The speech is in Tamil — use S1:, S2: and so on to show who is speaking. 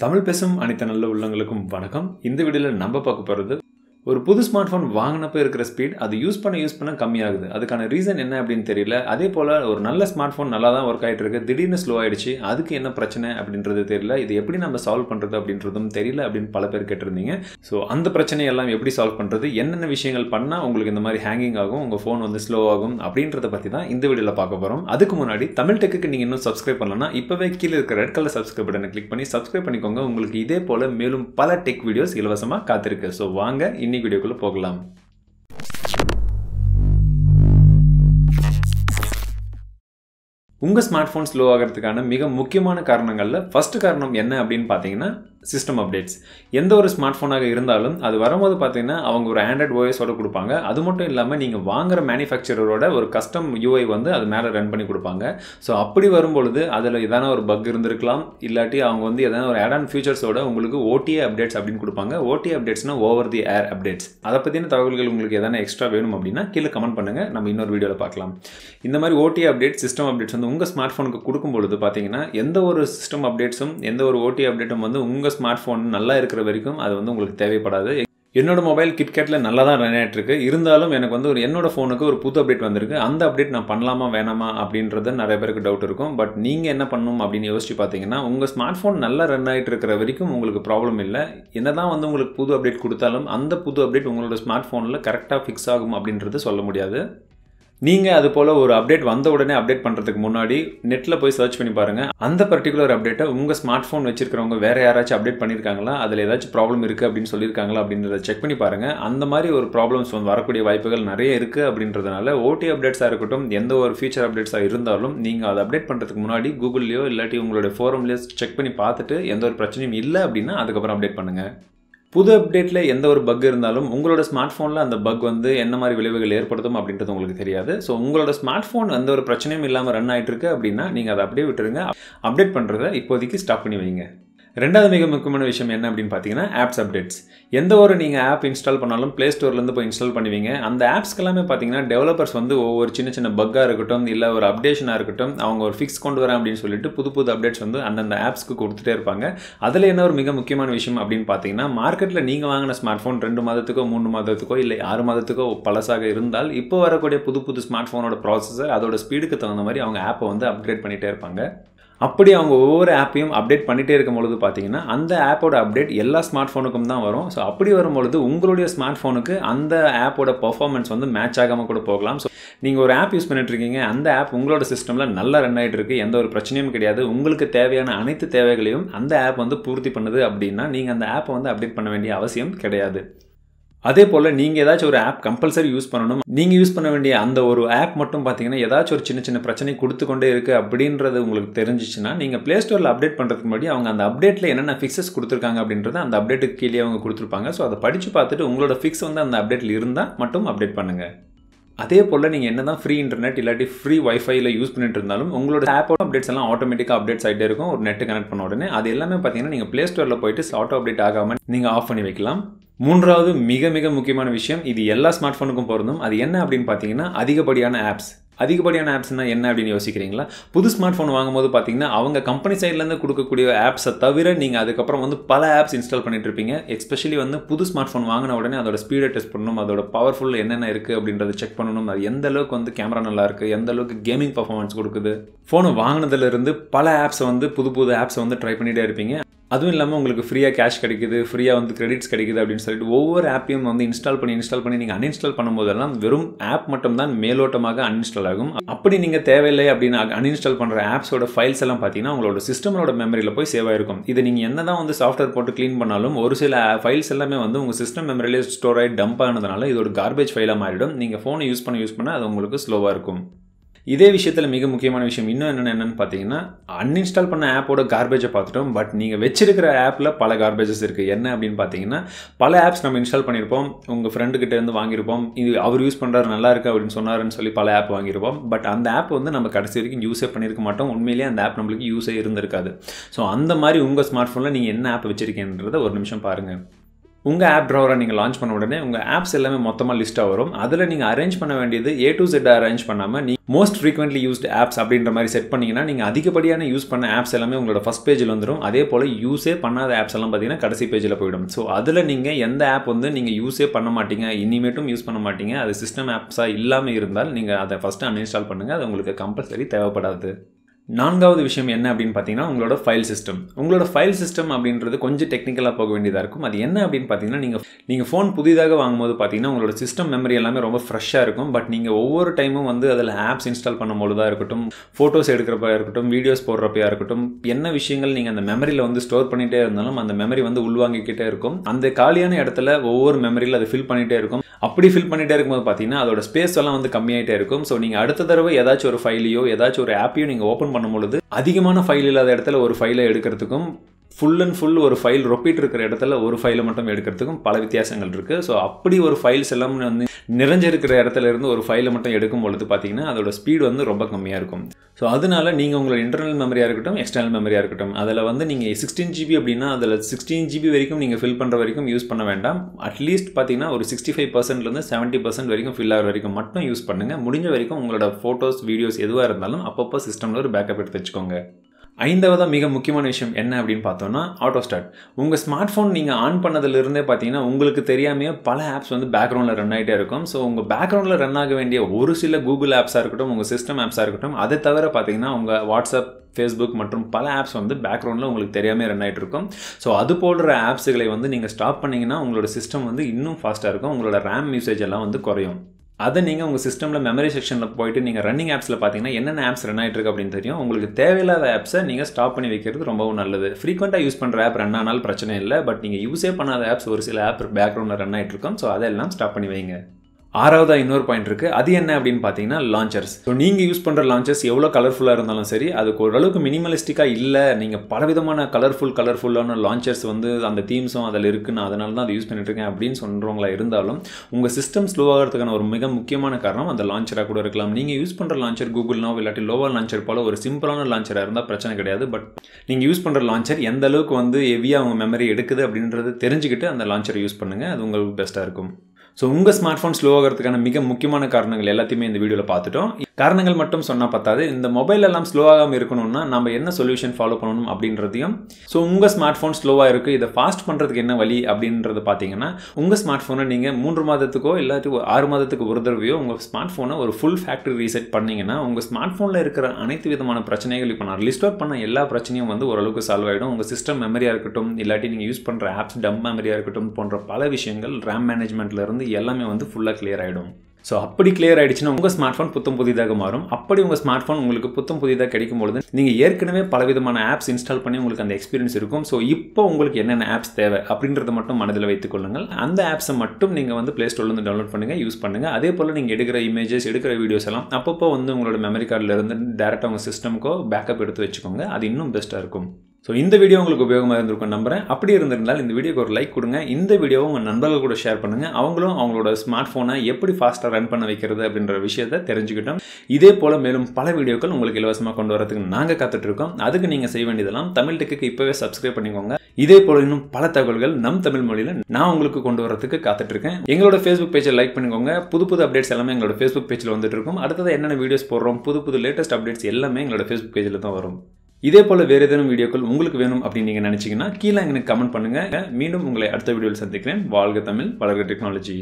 S1: தமிழ் பேசும் அனைத்து நல்ல உள்ளங்களுக்கும் வணக்கம். இந்த வீடியோவில் நம்ம பார்க்க போகிறது ஒரு புது ஸ்மார்ட் ஃபோன் வாங்கினப்போ இருக்கிற ஸ்பீட் அது யூஸ் பண்ண யூஸ் பண்ண கம்மியாகுது. அதுக்கான ரீசன் என்ன அப்படின்னு தெரியல. அதே போல் ஒரு நல்ல ஸ்மார்ட் ஃபோன் நல்லா தான் ஒர்க் ஆகிட்டு இருக்கு. திடீர்னு ஸ்லோ ஆகிடுச்சு அதுக்கு என்ன பிரச்சனை அப்படின்றது தெரியல. இது எப்படி நம்ம சால்வ் பண்ணுறது அப்படின்றதும் தெரியல அப்படின்னு பல பேர் கேட்டிருந்தீங்க. ஸோ அந்த பிரச்சனையெல்லாம் எப்படி சால்வ் பண்ணுறது என்னென்ன விஷயங்கள் பண்ணால் உங்களுக்கு இந்த மாதிரி ஹேங்கிங் ஆகும்? உங்கள் ஃபோன் வந்து ஸ்லோ ஆகும்? அப்படின்றத பற்றி தான் இந்த வீடியோவில் பார்க்க போகிறோம் அதுக்கு முன்னாடி தமிழ் டெக்குக்கு நீங்கள் இன்னும் சப்ஸ்கிரைப் பண்ணலன்னா இப்போவே கீழே இருக்க ரெட் கலர் சப்ஸ்கிரைப் பட்டனை கிளிக் பண்ணி சப்ஸ்கிரைப் பண்ணிக்கோங்க. உங்களுக்கு இதே போல் மேலும் பல டெக் வீடியோஸ் இலவசமாக காத்திருக்கு. ஸோ வாங்க இன்னைக்கு வீடியோக்குள்ளே போகலாம். உங்கள் ஸ்மார்ட் ஃபோன் ஸ்லோ ஆகிறதுக்கான மிக முக்கியமான காரணங்களில் ஃபஸ்ட்டு காரணம் என்ன அப்படின்னு பார்த்தீங்கன்னா சிஸ்டம் அப்டேட்ஸ் எந்த ஒரு ஸ்மார்ட் ஃபோனாக இருந்தாலும் அது வரும்போது பார்த்தீங்கன்னா அவங்க ஒரு ஆண்ட்ராய்ட் ஓஎஸோட கொடுப்பாங்க. அது மட்டும் இல்லாமல் நீங்கள் வாங்குற மேனுஃபேக்சரோட ஒரு கஸ்டம் யூஐ வந்து அது மேலே ரன் பண்ணி கொடுப்பாங்க. ஸோ அப்படி வரும்பொழுது அதில் எதனா ஒரு பக் இருந்திருக்கலாம். இல்லாட்டி அவங்க வந்து எதனா ஒரு ஆட் ஆன் ஃபியூச்சர்ஸோட உங்களுக்கு ஓடிஏ அப்டேட்ஸ் அப்படின்னு கொடுப்பாங்க. ஓடிஏ அப்டேட்ஸ்னால் ஓவர் தி ஏர் அப்டேட்ஸ் அதை பற்றின தகவல்கள் உங்களுக்கு எதனா எக்ஸ்ட்ரா வேணும் அப்படின்னா கீழே கமெண்ட் பண்ணுங்கள் நம்ம இன்னொரு வீடியோவில் பார்க்கலாம். இந்த மாதிரி ஓடிஏ அப்டேட் சிஸ்டம் அப்டேட்ஸ் வந்து உங்கள் ஸ்மார்ட் ஃபோனுக்கு கொடுக்கும்பொழுது பார்த்தீங்கன்னா எந்த ஒரு சிஸ்டம் அப்டேட்ஸும் எந்த ஒரு ஓடி அப்டேட்டும் வந்து உங்கள் ஸ்மார்ட் ஃபோன் நல்லா இருக்கிற வரைக்கும் அது வந்து உங்களுக்கு தேவைப்படாது. என்னோட மொபைல் கிட்கேட்டில் நல்லா தான் ரன் ஆகிட்டு இருந்தாலும் எனக்கு வந்து ஒரு என்னோட ஃபோனுக்கு ஒரு புது அப்டேட் வந்திருக்கு. அந்த அப்டேட் நான் பண்ணலாமா வேணாமா அப்படின்றது நிறைய பேருக்கு டவுட் இருக்கும். பட் நீங்கள் என்ன பண்ணணும் அப்படின்னு யோசிச்சு பார்த்தீங்கன்னா உங்கள் ஸ்மார்ட் ஃபோன் நல்லா ரன் ஆகிட்டு இருக்கிற வரைக்கும் உங்களுக்கு ப்ராப்ளம் இல்லை. என்ன தான் வந்து உங்களுக்கு புது அப்டேட் கொடுத்தாலும் அந்த புது அப்டேட் உங்களோட ஸ்மார்ட் ஃபோனில் கரெக்டாக ஃபிக்ஸ் ஆகும் அப்படின்றது சொல்ல முடியாது. நீங்கள் அது போல் ஒரு அப்டேட் வந்த உடனே அப்டேட் பண்ணுறதுக்கு முன்னாடி நெட்டில் போய் சர்ச் பண்ணி பாருங்கள் அந்த பர்டிகுலர் அப்டேட்டை உங்கள் ஸ்மார்ட் ஃபோன் வச்சிருக்கிறவங்க வேறு யாராச்சும் அப்டேட் பண்ணியிருக்காங்களா அதில் ஏதாச்சும் ப்ராப்ளம் இருக்குது அப்படின்னு சொல்லியிருக்காங்களா அப்படின்றத செக் பண்ணி பாருங்கள் அந்த மாதிரி ஒரு ப்ராப்ளம்ஸ் வந்து வரக்கூடிய வாய்ப்புகள் நிறைய இருக்குது அப்படின்றதுனால ஓடி அப்டேட்ஸாக இருக்கட்டும் எந்த ஒரு ஃபியூச்சர் அப்டேட்ஸாக இருந்தாலும் நீங்கள் அதை அப்டேட் பண்ணுறதுக்கு முன்னாடி கூகுள்லேயோ இல்லாட்டி உங்களுடைய ஃபோரம்லேயோ செக் பண்ணி பார்த்துட்டு எந்த ஒரு பிரச்சனையும் இல்லை அப்படின்னா அதுக்கப்புறம் அப்டேட் பண்ணுங்கள் புது அப்டேட்டில் எந்த ஒரு பக் இருந்தாலும் உங்களோட ஸ்மார்ட் ஃபோனில் அந்த பக் வந்து என்ன மாதிரி விளைவுகள் ஏற்படுத்தும் அப்படின்றது உங்களுக்கு தெரியாது. ஸோ உங்களோட ஸ்மார்ட் ஃபோன் எந்த ஒரு பிரச்சனையும் இல்லாமல் ரன் ஆகிட்டு இருக்கு அப்படின்னா நீங்கள் அதை அப்படியே விட்டுருங்க. அப்டேட் பண்ணுறதை இப்போதைக்கு ஸ்டாப் பண்ணி வைங்க. ரெண்டாவது மிக முக்கியமான விஷயம் என்ன அப்படின்னு பார்த்தீங்கன்னா ஆப்ஸ் அப்டேட்ஸ் எந்த ஒரு நீங்கள் ஆப் இன்ஸ்டால் பண்ணாலும் ப்ளே ஸ்டோர்லேருந்து போய் இன்ஸ்டால் பண்ணுவீங்க. அந்த ஆப்ஸ்க்கு எல்லாமே பார்த்தீங்கன்னா டெவலப்பர்ஸ் வந்து ஒவ்வொரு சின்ன சின்ன பக்காக இருக்கட்டும் இல்லை ஒரு அப்டேஷனாக இருக்கட்டும் அவங்க ஒரு ஃபிக்ஸ் கொண்டு வரேன் அப்படின்னு சொல்லிட்டு புது புது அப்டேட்ஸ் வந்து அந்தந்த ஆப்ஸ்க்கு கொடுத்துட்டே இருப்பாங்க. அதில் என்ன ஒரு மிக முக்கியமான விஷயம் அப்படின்னு பார்த்தீங்கன்னா மார்க்கெட்டில் நீங்கள் வாங்கின ஸ்மார்ட் ஃபோன் ரெண்டு மாதத்துக்கோ மூணு மாதத்துக்கோ இல்லை ஆறு மாதத்துக்கோ பழசாக இருந்தால் இப்போ வரக்கூடிய புது புது ஸ்மார்ட் ஃபோனோட ப்ராசஸர் அதோட ஸ்பீடுக்கு தகுந்த மாதிரி அவங்க ஆப்பை வந்து அப்கிரேட் பண்ணிகிட்டே இருப்பாங்க. அப்படி அவங்க ஒவ்வொரு ஆப்பையும் அப்டேட் பண்ணிகிட்டே இருக்கும் பொழுது பார்த்தீங்கன்னா அந்த ஆப்போட அப்டேட் எல்லா ஸ்மார்ட் ஃபோனுக்கும் தான் வரும். ஸோ அப்படி வரும்பொழுது உங்களுடைய ஸ்மார்ட் ஃபோனுக்கு அந்த ஆப்போட பர்ஃபார்மன்ஸ் வந்து மேட்ச் ஆகாமல் கூட போகலாம். ஸோ நீங்கள் ஒரு ஆப் யூஸ் பண்ணிட்டுருக்கீங்க அந்த ஆப் உங்களோட சிஸ்டமில் நல்லா ரன் ஆகிட்டுருக்கு எந்த ஒரு பிரச்சனையும் கிடையாது. உங்களுக்கு தேவையான அனைத்து தேவைகளையும் அந்த ஆப் வந்து பூர்த்தி பண்ணுது அப்படின்னா நீங்கள் அந்த ஆப்பை வந்து அப்டேட் பண்ண வேண்டிய அவசியம் கிடையாது. அதே போல் நீங்கள் ஏதாச்சும் ஒரு ஆப் கம்பல்சரி யூஸ் பண்ணணும். நீங்கள் யூஸ் பண்ண வேண்டிய அந்த ஒரு ஆப் மட்டும் பார்த்தீங்கன்னா ஏதாச்சும் ஒரு சின்ன சின்ன பிரச்சனை கொடுத்து கொண்டே இருக்குது அப்படின்றது உங்களுக்கு தெரிஞ்சிச்சுன்னா நீங்கள் ப்ளே ஸ்டோரில் அப்டேட் பண்ணுறதுக்கு முன்னாடி அவங்க அந்த அப்டேட்டில் என்னென்ன ஃபிக்ஸஸ் கொடுத்துருக்காங்க அப்படின்றத அந்த அப்டேட்டுக்கு கீழே அவங்க கொடுத்துருப்பாங்க. ஸோ அதை படித்து பார்த்துட்டு உங்களோட ஃபிக்ஸ் வந்து அந்த அப்டேட்டில் இருந்தால் மட்டும் அப்டேட் பண்ணுங்கள் அதே போல் நீங்கள் என்ன தான் ஃப்ரீ இன்டர்நெட் இல்லாட்டி ஃப்ரீ ஒய்ஃபைல யூஸ் பண்ணிட்டு இருந்தாலும் உங்களோட ஆப்போட அப்டேட்ஸ் எல்லாம் ஆட்டோமேட்டிக்காக அப்டேட்ஸ் ஆகிட்டே இருக்கும். ஒரு நெட் கனெக்ட் பண்ண உடனே அது எல்லாமே பார்த்தீங்கன்னா நீங்கள் ப்ளே ஸ்டோரில் போயிட்டு ஆட்டோ அப்டேட் ஆகாமல் நீங்கள் ஆஃப் பண்ணி வைக்கலாம். மூன்றாவது மிக மிக முக்கியமான விஷயம் இது எல்லா ஸ்மார்ட் ஃபோனுக்கும் பொருந்தும். அது என்ன அப்படின்னு பார்த்தீங்கன்னா அதிகப்படியான ஆப்ஸ் அதிகப்படியான ஆப்ஸ்னால் என்ன அப்படின்னு யோசிக்கிறீங்களா? புது ஸ்மார்ட் ஃபோன் வாங்கும்போது பார்த்தீங்கன்னா அவங்க கம்பெனி சைட்லேருந்து கொடுக்கக்கூடிய ஆப்ஸை தவிர நீங்கள் அதுக்கப்புறம் வந்து பல ஆப்ஸ் இன்ஸ்டால் பண்ணிட்டு இருப்பீங்க. எஸ்பெஷலி வந்து புது ஸ்மார்ட் ஃபோன் வாங்கின உடனே அதோட ஸ்பீடை டெஸ்ட் பண்ணணும் அதோட பவர்ஃபுல் என்னென்ன இருக்குது அப்படின்றத செக் பண்ணணும். அது எந்த அளவுக்கு வந்து கேமரா நல்லா இருக்குது எந்த அளவுக்கு கேமிங் பர்ஃபார்மன்ஸ் கொடுக்குது. ஃபோனை வாங்கினதுலேருந்து பல ஆப்ஸை வந்து புது புது ஆப்ஸை வந்து ட்ரை பண்ணிகிட்டே இருப்பீங்க. அதுவும் இல்லாமல் உங்களுக்கு ஃப்ரீயாக கேஷ் கிடைக்குது ஃப்ரீயாக வந்து கிரெடிட்ஸ் கிடைக்குது அப்படின்னு சொல்லிட்டு ஒவ்வொரு ஆப்பையும் வந்து இன்ஸ்டால் பண்ணி இன்ஸ்டால் பண்ணி நீங்கள் அன்இன்ஸ்டால் பண்ணும்போதெல்லாம் வெறும் ஆப் மட்டும் தான் மேலோட்டமாக அன்இன்ஸ்டால் ஆகும். அப்படி நீங்கள் தேவையில்லை அப்படின்னு அன்இன்ஸ்டால் பண்ணுற ஆப்ஸோட ஃபைல்ஸ் எல்லாம் பார்த்தீங்கன்னா உங்களோட சிஸ்டமோட மெமரியில் போய் சேவ் ஆயிருக்கும். இது நீங்கள் என்ன தான் வந்து சாஃப்ட்வேர் போட்டு க்ளீன் பண்ணாலும் ஒரு சில ஃபைல்ஸ் எல்லாமே வந்து உங்கள் சிஸ்டம் மெமரியிலே ஸ்டோர் ஆகி டம்ப் ஆனதுனால இதோட கார்பேஜ் ஃபைலாக மாறிடும். நீங்கள் ஃபோனை யூஸ் பண்ண யூஸ் பண்ண அது உங்களுக்கு ஸ்லோவாக இருக்கும். இதே விஷயத்தில் மிக முக்கியமான விஷயம் இன்னும் என்னென்ன என்னென்னு பார்த்தீங்கன்னா அன்இன்ஸ்டால் பண்ண ஆப்போட கார்பேஜை பார்த்துட்டோம் பட் நீங்கள் வச்சிருக்கிற ஆப்பில் பல கார்பேஜஸ் இருக்குது என்ன அப்படின்னு பார்த்தீங்கன்னா பல ஆப்ஸ் நம்ம இன்ஸ்டால் பண்ணியிருப்போம் உங்கள் ஃப்ரெண்டுக்கிட்ட இருந்து வாங்கியிருப்போம் இது அவர் யூஸ் பண்ணுறாரு நல்லா இருக்குது அப்படின்னு சொன்னாருன்னு சொல்லி பல ஆப் வாங்கியிருப்போம் பட் அந்த ஆப் வந்து நம்ம கடைசி வரைக்கும் யூஸே பண்ணியிருக்க மாட்டோம். உண்மையிலேயே அந்த ஆப் நம்மளுக்கு யூஸே இருந்திருக்காது. ஸோ அந்த மாதிரி உங்கள் ஸ்மார்ட் ஃபோனில் நீங்கள் என்ன ஆப் வச்சுருக்கீன்றதை ஒரு நிமிஷம் பாருங்கள் உங்கள் ஆப் ட்ராவரை நீங்கள் லான்ச் பண்ண உடனே உங்கள் ஆப்ஸ் எல்லாமே மொத்தமாக லிஸ்ட்டாக வரும். அதில் நீங்கள் அரேஞ்ச் பண்ண வேண்டியது ஏ டு செட் அரேஞ்ச் பண்ணாமல் நீ மோஸ்ட் ஃப்ரீக்வெண்ட்லி யூஸ்ட் ஆப்ஸ் அப்படின்ற மாதிரி செட் பண்ணிங்கன்னா நீங்கள் அதிகப்படியான யூஸ் பண்ண ஆப்ஸ் எல்லாமே உங்களோட ஃபஸ்ட் பேஜில் வந்துடும் அதே போல் யூஸே பண்ணாத ஆப்ஸ் எல்லாம் பார்த்தீங்கன்னா கடைசி பேஜில் போயிடும். ஸோ அதில் நீங்கள் எந்த ஆப் வந்து நீங்கள் யூஸே பண்ண மாட்டீங்க இனிமேட்டும் யூஸ் பண்ண மாட்டீங்க அது சிஸ்டம் ஆப்ஸாக இல்லாமல் இருந்தால் நீங்கள் அதை ஃபஸ்ட்டு அன்இன்ஸ்டால் பண்ணுங்கள் அது உங்களுக்கு கம்பல்சரி தேவைப்படாது. நான்காவது விஷயம் என்ன அப்படின்னு பார்த்தீங்கன்னா உங்களோட ஃபைல் சிஸ்டம் உங்களோட ஃபைல் சிஸ்டம் அப்படின்றது கொஞ்சம் டெக்னிக்கலாக போக வேண்டியதாக இருக்கும். அது என்ன அப்படின்னு பார்த்தீங்கன்னா நீங்கள் நீங்கள் ஃபோன் புதிதாக வாங்கும்போது பார்த்தீங்கன்னா உங்களோட சிஸ்டம் மெமரி எல்லாமே ரொம்ப ஃப்ரெஷ்ஷாக இருக்கும். பட் நீங்கள் ஒவ்வொரு டைமும் வந்து அதில் ஆப்ஸ் இன்ஸ்டால் பண்ணும்போது தான் இருக்கட்டும் ஃபோட்டோஸ் எடுக்கிறப்ப இருக்கட்டும் வீடியோஸ் போடுறப்பையாக இருக்கட்டும் என்ன விஷயங்கள் நீங்கள் அந்த மெமரியில் வந்து ஸ்டோர் பண்ணிகிட்டே இருந்தாலும் அந்த மெமரி வந்து உள்வாங்கிக்கிட்டே இருக்கும். அந்த காலியான இடத்துல ஒவ்வொரு மெமரியில் அதை ஃபில் பண்ணிகிட்டே இருக்கும். அப்படி ஃபில் பண்ணிகிட்டே இருக்கும்போது பார்த்தீங்கன்னா அதோட ஸ்பேஸ் எல்லாம் வந்து கம்மியாகிட்டே இருக்கும். ஸோ நீங்கள் அடுத்த தடவை ஏதாச்சும் ஒரு ஃபைலையோ ஏதாச்சும் ஒரு ஆப்பையோ நீங்கள் ஓப்பன் பண்ணும்பொழுது அதிகமான ஃபைல் இல்லாத இடத்துல ஒரு ஃபைலை எடுக்கிறதுக்கும் ஃபுல் அண்ட் ஃபுல் ஒரு ஃபைல் ரொப்பிட்டு இருக்கிற இடத்துல ஒரு ஃபைலை மட்டும் எடுக்கிறதுக்கும் பல வித்தியாசங்கள் இருக்குது ஸோ அப்படி ஒரு ஃபைல்ஸ் எல்லாம் வந்து நிறைஞ்சிருக்கிற இடத்துல இருந்து ஒரு ஃபைலை மட்டும் எடுக்கும் பொழுது பார்த்தீங்கன்னா அதோட ஸ்பீடு வந்து ரொம்ப கம்மியாக இருக்கும். ஸோ அதனால நீங்கள் உங்களோட இன்டர்னல் மெமரியாக இருக்கட்டும் எக்ஸ்டர்னல் மெமரியாக இருக்கட்டும் அதில் வந்து நீங்கள் சிக்ஸ்டீன் ஜிபி அப்படின்னா அதில் சிக்ஸ்டீன் ஜிபி வரைக்கும் நீங்கள் ஃபில் பண்ணுற வரைக்கும் யூஸ் பண்ண வேண்டாம். அட்லீஸ்ட் பார்த்தீங்கன்னா ஒரு சிக்ஸ்டி ஃபைவ் பர்சன்ட்லேருந்து செவன்ட்டி பர்சன்ட் வரைக்கும் ஃபில் ஆகிற வரைக்கும் மட்டும் யூஸ் பண்ணுங்கள் முடிஞ்ச வரைக்கும் உங்களோட ஃபோட்டோஸ் வீடியோஸ் எதுவாக இருந்தாலும் அப்பப்போ சிஸ்டமில் ஒரு பேக்கப் எடுத்து வச்சுக்கோங்க. ஐந்தாவதாக மிக முக்கியமான விஷயம் என்ன அப்படின்னு பார்த்தோம்னா ஆட்டோ ஸ்டார்ட் உங்கள் ஸ்மார்ட் ஃபோன் நீங்கள் ஆன் பண்ணதுலேருந்தே பார்த்தீங்கன்னா உங்களுக்கு தெரியாமையே பல ஆப்ஸ் வந்து பேக்ரவுண்டில் ரன் ஆகிட்டே இருக்கும். ஸோ உங்கள் பேக்ரவுண்டில் ரன் ஆக வேண்டிய ஒரு சில கூகுள் ஆப்ஸாக இருக்கட்டும் உங்கள் சிஸ்டம் ஆப்ஸாக இருக்கட்டும் அதை தவிர பார்த்தீங்கன்னா உங்கள் வாட்ஸ்அப் ஃபேஸ்புக் மற்றும் பல ஆப்ஸ் வந்து பேக்ரவுண்டில் உங்களுக்கு தெரியாமல் ரன் ஆகிட்டு இருக்கும். ஸோ அது போடுற ஆப்ஸுகளை வந்து நீங்கள் ஸ்டாப் பண்ணிங்கன்னா உங்களோட சிஸ்டம் வந்து இன்னும் ஃபாஸ்ட்டாக இருக்கும். உங்களோட ரேம் யூசேஜ் எல்லாம் வந்து குறையும். அதை நீங்கள் உங்கள் சிஸ்டமில் மெமரி செக்ஷனில் போயிட்டு நீங்கள் ரன்னிங் ஆப்ஸில் பார்த்தீங்கன்னா என்னென்ன ஆப்ஸ் ரன் ஆகிட்டு இருக்கு அப்படின்னு தெரியும். உங்களுக்கு தேவையில்லாத ஆப்ஸை நீங்கள் ஸ்டாப் பண்ணி வைக்கிறது ரொம்பவும் நல்லது. ஃப்ரீக்வெண்ட்டாக யூஸ் பண்ணுற ஆப் ரன் ஆனாலும் பிரச்சனை இல்லை. பட் நீங்கள் யூஸே பண்ணாத ஆப்ஸ் ஒரு சில ஆப் பேக்ரவுண்டில் ரன் ஆகிட்டு இருக்கும். ஸோ அதெல்லாம் ஸ்டாப் பண்ணி வைங்க. ஆறாவதாக இன்னொரு பாயிண்ட் இருக்குது அது என்ன அப்படின்னு பார்த்தீங்கன்னா லான்ச்சர்ஸ் ஸோ நீங்கள் யூஸ் பண்ணுற லான்ச்சர்ஸ் எவ்வளோ கலர்ஃபுல்லாக இருந்தாலும் சரி அதுக்கு ஓரளவுக்கு மினிமலிஸ்டிக்காக இல்லை நீங்கள் பலவிதமான கலர்ஃபுல் கலர்ஃபுல்லான லான்ச்சர்ஸ் வந்து அந்த தீம்ஸும் அதில் இருக்குன்னு அதனால தான் அதை யூஸ் பண்ணிட்டுருக்கேன் அப்படின்னு சொல்கிறவங்களா இருந்தாலும் உங்கள் சிஸ்டம் ஸ்லோ ஆகிறதுக்கான ஒரு மிக முக்கியமான காரணம் அந்த லான்ச்சராக கூட இருக்கலாம். நீங்கள் யூஸ் பண்ணுற லான்ச்சர் கூகுள்னோ இல்லாட்டி லோவர் லான்ச்சர் போல் ஒரு சிம்பிளான லான்ச்சராக இருந்தால் பிரச்சனை கிடையாது. பட் நீங்கள் யூஸ் பண்ணுற லான்ச்சர் எந்த அளவுக்கு வந்து ஹெவியாக உங்கள் மெமரி எடுக்குது அப்படின்றது தெரிஞ்சுக்கிட்டு அந்த லான்ச்சரை யூஸ் பண்ணுங்கள் அது உங்களுக்கு பெஸ்ட்டாக இருக்கும். ஸோ உங்கள் ஸ்மார்ட் ஃபோன் ஸ்லோ ஆகிறதுக்கான மிக முக்கியமான காரணங்கள் எல்லாத்தையுமே இந்த வீடியோவில் பார்த்துட்டோம். காரணங்கள் மட்டும் சொன்னால் பத்தாது. இந்த மொபைல் எல்லாம் ஸ்லோ ஆகாமல் இருக்கணும்னா நம்ம என்ன சொல்யூஷன் ஃபாலோ பண்ணணும் அப்படின்றதையும் ஸோ உங்கள் ஸ்மார்ட் ஃபோன் ஸ்லோவாக இருக்குது இதை ஃபாஸ்ட் பண்ணுறதுக்கு என்ன வழி அப்படின்றது பார்த்தீங்கன்னா உங்கள் ஸ்மார்ட் ஃபோனை நீங்கள் மூன்று மாதத்துக்கோ இல்லாட்டி ஆறு மாதத்துக்கு ஒரு தடவையோ உங்கள் ஸ்மார்ட் ஃபோனை ஒரு ஃபுல் ஃபேக்ட்ரி ரீசெட் பண்ணிங்கன்னா உங்கள் ஸ்மார்ட் ஃபோனில் இருக்கிற அனைத்து விதமான பிரச்சனைகள் இப்போ நான் லிஸ்ட் அவுட் பண்ண எல்லா பிரச்சனையும் வந்து ஓரளவுக்கு சால்வ் ஆகிடும் உங்கள் சிஸ்டம் மெமரியாக இருக்கட்டும் இல்லாட்டி நீங்கள் யூஸ் பண்ணுற ஆப்ஸ் டம் மெமரியாக இருக்கட்டும் போன்ற பல விஷயங்கள் ரேம் மேனேஜ்மெண்ட்லேருந்து எல்லாமே வந்து ஃபுல்லாக கிளியர் ஆகிடும் ஸோ அப்படி கிளியர் ஆகிடுச்சுன்னா உங்கள் ஸ்மார்ட் ஃபோன் புத்தம் புதிதாக மாறும். அப்படி உங்கள் ஸ்மார்ட் ஃபோன் உங்களுக்கு புத்தம் புதிதாக கிடைக்கும் பொழுது நீங்கள் ஏற்கனவே பலவிதமான ஆப்ஸ் இன்ஸ்டால் பண்ணி உங்களுக்கு அந்த எக்ஸ்பீரியன்ஸ் இருக்கும். ஸோ இப்போ உங்களுக்கு என்னென்ன ஆப்ஸ் தேவை அப்படின்றத மட்டும் மனதில் வைத்துக் கொள்ளுங்கள். அந்த ஆப்ஸை மட்டும் நீங்கள் வந்து ப்ளே ஸ்டோர்லேருந்து டவுன்லோட் பண்ணுங்கள் யூஸ் பண்ணுங்கள் அதே போல் நீங்கள் எடுக்கிற இமேஜஸ் எடுக்கிற வீடியோஸ் எல்லாம் அப்பப்போ வந்து உங்களோட மெமரி கார்டில் இருந்து டேரெக்டாக உங்கள் சிஸ்டமுக்கோ பேக்கப் எடுத்து வச்சுக்கோங்க. அது இன்னும் பெஸ்ட்டாக இருக்கும். ஸோ இந்த வீடியோ உங்களுக்கு உபயோகமாக இருந்திருக்கும் நம்புகிறேன் அப்படி இருந்திருந்தால் இந்த வீடியோக்கு ஒரு லைக் கொடுங்க. இந்த வீடியோவை உங்கள் நண்பர்கள் கூட ஷேர் பண்ணுங்கள் அவங்களும் அவங்களோட ஸ்மார்ட் ஃபோனை எப்படி ஃபாஸ்ட்டாக ரன் பண்ண வைக்கிறது அப்படின்ற விஷயத்தை தெரிஞ்சுக்கிட்டோம். இதே போல் மேலும் பல வீடியோக்கள் உங்களுக்கு இலவசமாக கொண்டு வரதுக்கு நாங்கள் காத்துட்ருக்கோம் அதுக்கு நீங்கள் செய்ய வேண்டியதெல்லாம் தமிழ் டெக்கு இப்போவே சப்ஸ்கிரைப் பண்ணிக்கோங்க. இதே போல் இன்னும் பல தகவல்கள் நம் தமிழ் மொழியில் நான் உங்களுக்கு கொண்டு வரதுக்கு காத்துட்ருக்கேன் எங்களோட ஃபேஸ்புக் பேஜை லைக் பண்ணிக்கோங்க. புது புது அப்டேட்ஸ் எல்லாமே எங்களோட ஃபேஸ்புக் பேஜில் வந்துட்டு இருக்கும். அடுத்தது என்னென்ன வீடியோஸ் போடுறோம் புது புது லேட்டஸ்ட் அப்டேட்ஸ் எல்லாமே எங்களோட ஃபேஸ்புக் பேஜில் தான் வரும். இதே போல் வேறு ஏதேனும் வீடியோக்கள் உங்களுக்கு வேணும் அப்படின்னு நீங்கள் நினச்சிங்கன்னா கீழே எனக்கு கமெண்ட் பண்ணுங்கள் மீண்டும் உங்களை அடுத்த வீடியோவில் சந்திக்கிறேன். வாழ்க தமிழ் வளர்க டெக்னாலஜி